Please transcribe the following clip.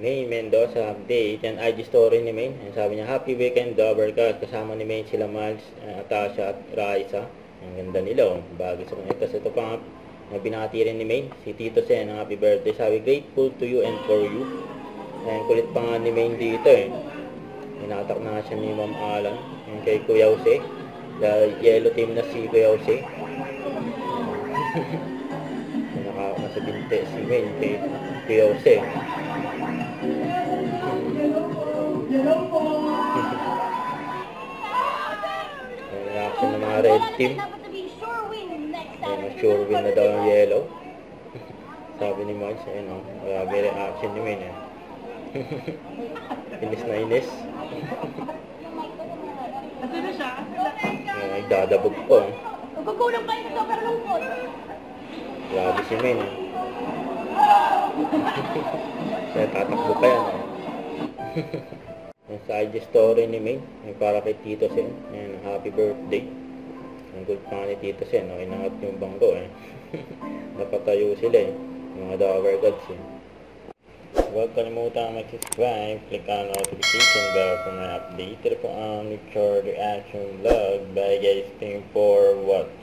May Mendoza update. Yan IG story ni Main. Yan, sabi niya, Happy weekend, Dovercast. Kasama ni Main sila Miles, uh, Tasha at Raisa. Ang ganda nila, oh. Bagay sa kanya. Tapos ito pa na binati rin ni Main, si Tito Sen, happy birthday. Sabi, grateful to you and for you. Ayan, kulit pa nga ni Main dito eh. Hinatak na siya ni Ma'am Alan. Yan kay Kuya Jose. Dahil yellow team na si Kuya Jose. Nakaka na sa binte si Main kay Kuya Jose. Ng mga red team. Ayun, sure win na daw yung yellow. Sabi ni Max, ayun o, grabe reaction ni Main eh. inis na inis. Ito na siya. Nagdadabog po. eh. Magkukulang kayo sa sobrang lungkot. Grabe si Main eh. Kaya tatakbo pa yan eh. Yung sa IG story ni Main, yung para kay Tito Sen, ayun, happy birthday. Ang good pa ni Tito Sen, no? inangat yung bangko eh. Napatayo sila eh, mga Dover Gods eh. Huwag kalimutan mag-subscribe, click ang notification bell for my update. Ito po ang Richard Reaction Vlog. Bye guys, thank for watching.